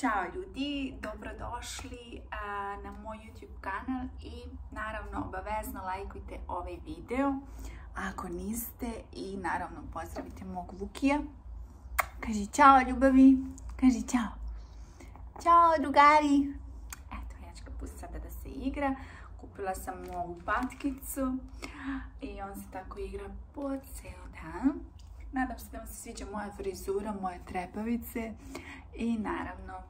Ćao ljudi, dobrodošli na moj YouTube kanal i naravno obavezno lajkujte ovaj video ako niste i naravno pozdravite mog Vukija. Kaži čao ljubavi, kaži čao. Ćao drugari. Eto, ja ću ga pustiti sada da se igra. Kupila sam novu patkicu i on se tako igra po ceo dan. Nadam se da vam se sviđa moja frizura, moje trepavice i naravno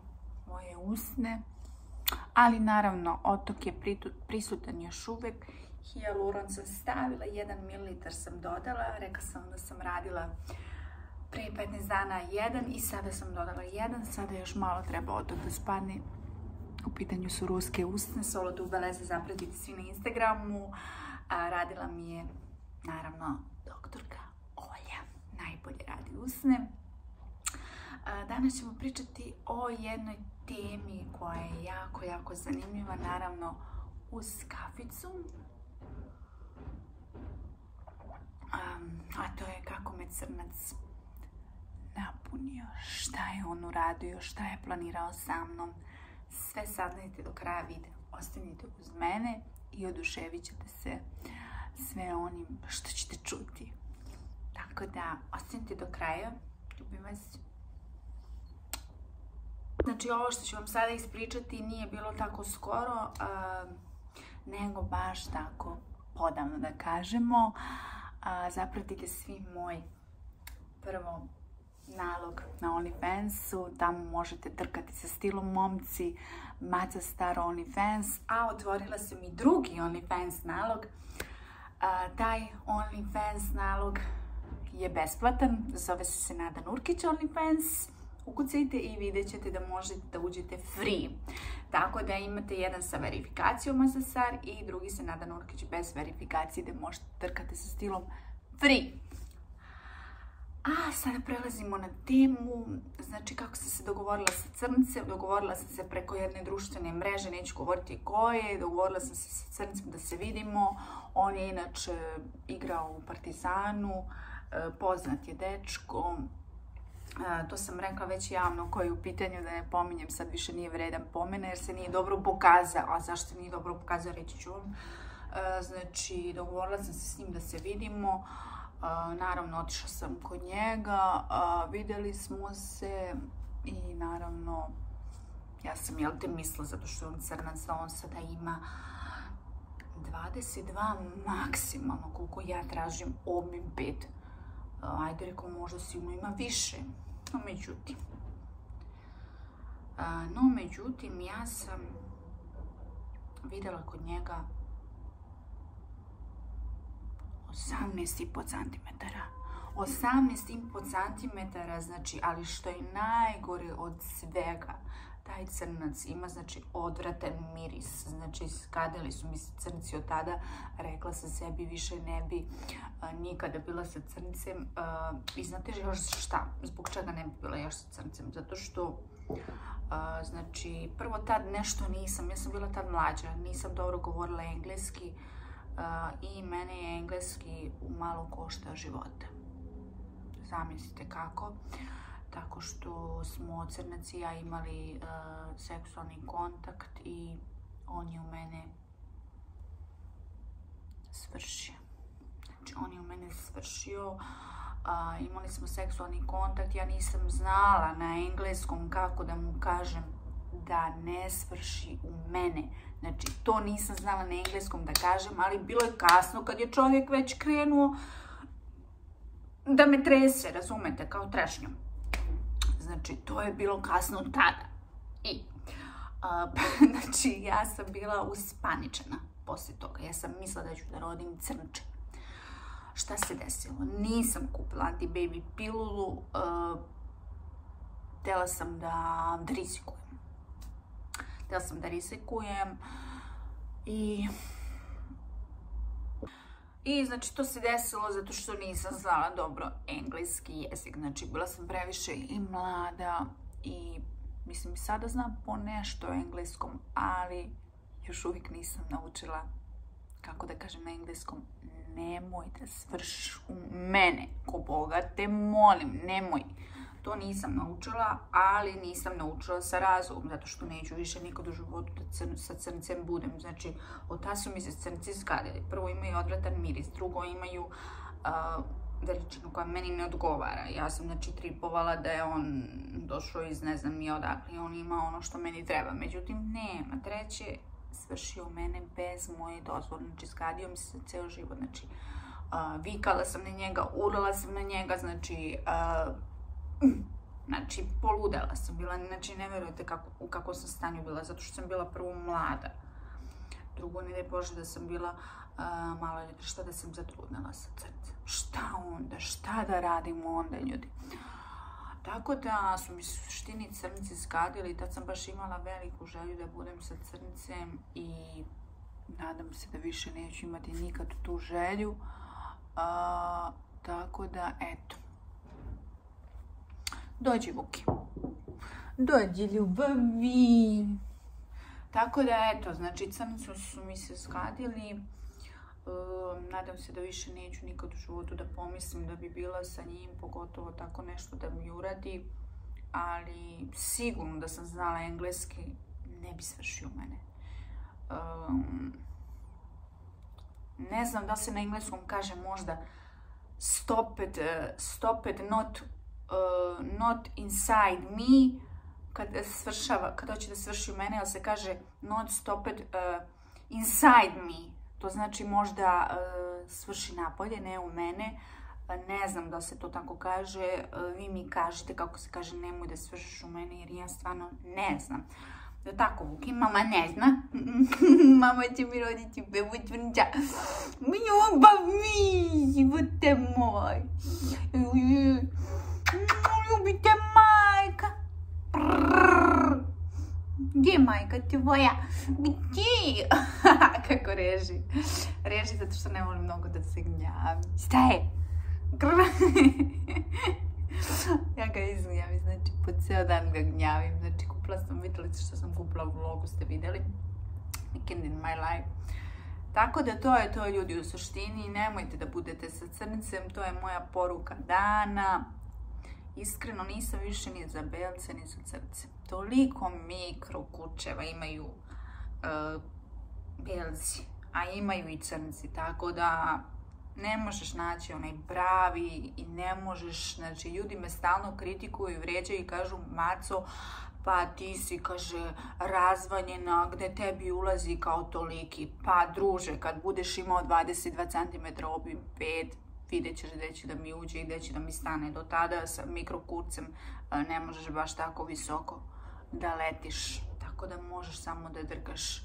moje usne. Ali naravno otok je prisutan još uvijek. Hijaluron sam stavila, 1 ml sam dodala. Rekla sam da sam radila prije 15 dana jedan i sada sam dodala jedan. Sada još malo treba otok da spadne. U pitanju su ruske usne, solo dubeleze zapratite svi na Instagramu. radila mi je naravno doktorka najbolje radi usne. Danas ćemo pričati o jednoj temi koja je jako, jako zanimljiva, naravno uz kaficu. A to je kako me crnac napunio, šta je on uradio, šta je planirao sa mnom. Sve saznajte do kraja videa. Ostanite uz mene i oduševit ćete se sve onim što ćete čuti. Tako da, ostanite do kraja. Ljubim vas. Znači, ovo što ću vam sada ispričati nije bilo tako skoro, nego baš tako podavno da kažemo. zapratite svi moj prvo nalog na OnlyFansu, tamo možete trkati sa stilom momci, maca star OnlyFans, a otvorila sam i drugi OnlyFans nalog. taj OnlyFans nalog je besplatan, zove se Senada Nurkić OnlyFans. Ukucajte i vidjet ćete da možete da uđete free. Tako da imate jedan sa verifikacijom Masasar i drugi se Nada Nurkić bez verifikacije da možete trkati sa stilom free. A sada prelazimo na temu, znači kako sam se dogovorila sa Crncem, dogovorila sam se preko jedne društvene mreže, neću govoriti koje, dogovorila sam se sa Crncem da se vidimo, on je inače igrao u Partizanu, poznat je dečko, e, to sam rekla već javno koji je u pitanju da ne pominjem, sad više nije vredan pomene jer se nije dobro pokazao, a zašto nije dobro pokazao reći ću vam. E, znači, dogovorila sam se s njim da se vidimo, naravno otišla sam kod njega, vidjeli smo se i naravno ja sam jel te mislila zato što je on crnac da on sada ima 22 maksimalno koliko ja tražim obim 5 ajde rekao možda sigurno ima više, no međutim. No međutim, ja sam vidjela kod njega 18,5 cm. 18,5 cm, znači, ali što je najgore od svega, taj crnac ima znači odvratan miris, znači skadili su mi se crnci od tada, rekla sam sebi više ne bi nikada bila sa crncem. I znate još šta, zbog čega ne bi bila još sa crncem, zato što znači prvo tad nešto nisam, ja sam bila tad mlađa, nisam dobro govorila engleski i mene je engleski malo košta života. Zamislite kako tako što smo Crnac i ja imali e, seksualni kontakt i on je u mene svršio. Znači, on je u mene svršio, imali smo seksualni kontakt, ja nisam znala na engleskom kako da mu kažem da ne svrši u mene. Znači, to nisam znala na engleskom da kažem, ali bilo je kasno kad je čovjek već krenuo da me trese, razumete, kao trešnjom. Znači, to je bilo kasno tada. I, znači, ja sam bila uspaničena poslije toga. Ja sam mislila da ću da rodim crnče. Šta se desilo? Nisam kupila anti-baby pilulu. Uh, htjela sam da, da rizikujem. Htjela sam da rizikujem i i znači to se desilo zato što nisam znala dobro engleski jezik. Znači bila sam previše i mlada i mislim sada znam po nešto o engleskom, ali još uvijek nisam naučila kako da kažem na engleskom nemoj da svrš u mene, ko Boga te molim, nemoj. To nisam naučila, ali nisam naučila sa razumom, zato što neću više nikad u životu da sa crncem budem. Znači, od ta su mi se crnci zgadili. Prvo imaju odvratan miris, drugo imaju veličinu koja meni ne odgovara. Ja sam znači tripovala da je on došao iz ne znam ni odakle on ima ono što meni treba. Međutim, nema. Treće, svršio mene bez moje dozvole. Znači, zgadio mi se ceo život. Znači, vikala sam na njega, urala sam na njega, znači, znači, poludela sam bila. Znači, ne verujete kako, u kakvom sam stanju bila, zato što sam bila prvo mlada. Drugo, ne daj Bože da sam bila malo šta da sam zatrudnila sa crcem. Šta onda, šta da radimo onda, ljudi? Tako da su mi suštini crnici zgadili, tad sam baš imala veliku želju da budem sa crncem i nadam se da više neću imati nikad tu želju. tako da, eto. Dođi, Vuki. Dođi, ljubavi. Tako da, eto, znači, crnicu su mi se zgadili. Ehm, nadam se da više neću nikad u životu da pomislim da bi bila sa njim, pogotovo tako nešto da mi uradi, ali sigurno da sam znala engleski ne bi svršio mene. Ne znam da se na engleskom kaže možda stop it, it not, uh, not inside me, kad svršava, kad hoće da svrši u mene, ali se kaže not stop it uh, inside me. To znači možda e, svrši napolje, ne u mene. Ne znam da se to tako kaže. Vi mi kažete kako se kaže nemoj da svršiš u mene jer ja stvarno ne znam. Da tako, Vuki, mama ne zna. mama će mi roditi bebu. Ljubav mi, živote moj. Ljubite majka. Majka tvoja? Gdje? Kako reži. Reži zato što ne volim mnogo da se gnjavim. Šta je? ja ga izgnjavim, znači po ceo dan ga gnjavim. Znači kupila sam vitalicu što sam kupila u vlogu, ste vidjeli. Weekend in my life. Tako da to je to ljudi u suštini. Nemojte da budete sa crncem, to je moja poruka dana. Iskreno nisam više ni za belce ni za crce. Toliko mikro kućeva imaju uh, belci, a imaju i crnci, tako da ne možeš naći onaj pravi i ne možeš, znači ljudi me stalno kritikuju i vrijeđaju i kažu Maco, pa ti si, kaže, razvanjena, gde tebi ulazi kao toliki, pa druže, kad budeš imao 22 cm obim 5, vidjet ćeš gdje će da mi uđe i gdje će da mi stane. Do tada sa mikrokurcem e, ne možeš baš tako visoko da letiš. Tako da možeš samo da drkaš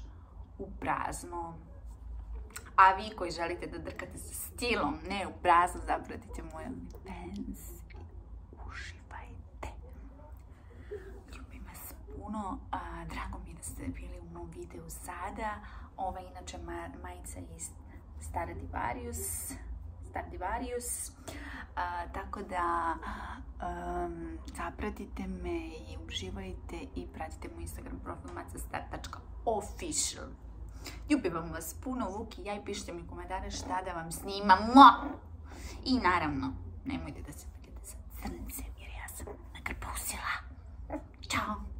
u prazno. A vi koji želite da drkate sa stilom, ne u prazno, zapratite moj OnlyFans uživajte. Ljubim vas puno. drago mi je da ste bili u mom videu sada. Ova inače majica iz Stradivarius. tako da zapratite me i uživajte i pratite moj Instagram profil macastar.official. Ljubim vas puno, Vuki, ja i pišite mi komentare šta da vam snimamo. I naravno, nemojte da se vidite sa crncem jer ja sam nakrpusila. Ćao!